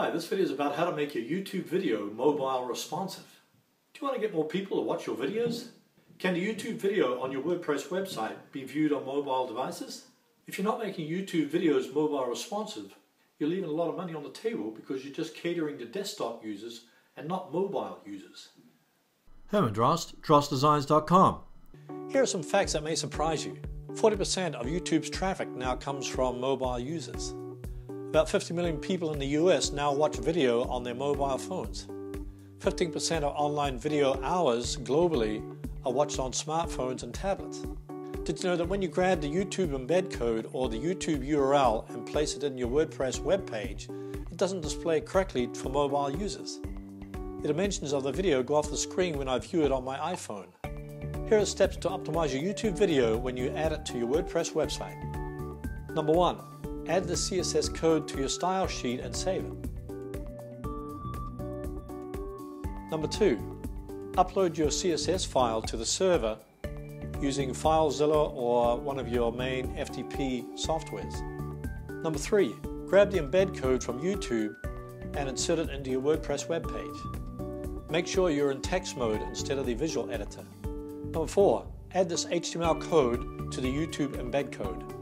Hi, this video is about how to make your YouTube video mobile responsive. Do you want to get more people to watch your videos? Can the YouTube video on your WordPress website be viewed on mobile devices? If you're not making YouTube videos mobile responsive, you're leaving a lot of money on the table because you're just catering to desktop users and not mobile users. Herman Drost, DrostDesigns.com. Here are some facts that may surprise you. 40% of YouTube's traffic now comes from mobile users. About 50 million people in the US now watch video on their mobile phones. 15% of online video hours globally are watched on smartphones and tablets. Did you know that when you grab the YouTube embed code or the YouTube URL and place it in your WordPress web page, it doesn't display correctly for mobile users? The dimensions of the video go off the screen when I view it on my iPhone. Here are steps to optimize your YouTube video when you add it to your WordPress website. Number one, add the CSS code to your style sheet and save it. Number two, upload your CSS file to the server using FileZilla or one of your main FTP softwares. Number three, grab the embed code from YouTube and insert it into your WordPress web page. Make sure you're in text mode instead of the visual editor. Number four, add this HTML code to the YouTube embed code.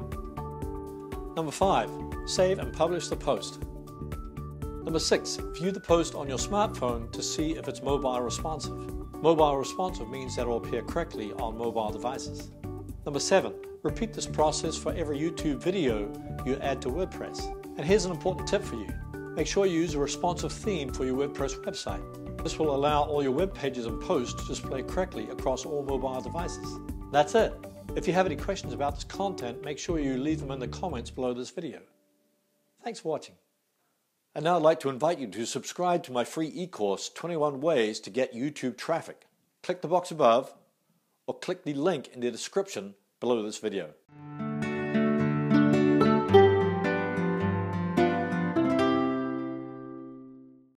Number five, save and publish the post. Number six, view the post on your smartphone to see if it's mobile responsive. Mobile responsive means that it will appear correctly on mobile devices. Number seven, repeat this process for every YouTube video you add to WordPress. And here's an important tip for you. Make sure you use a responsive theme for your WordPress website. This will allow all your web pages and posts to display correctly across all mobile devices. That's it. If you have any questions about this content, make sure you leave them in the comments below this video. Thanks for watching. And now I'd like to invite you to subscribe to my free e-course, 21 Ways to Get YouTube Traffic. Click the box above or click the link in the description below this video.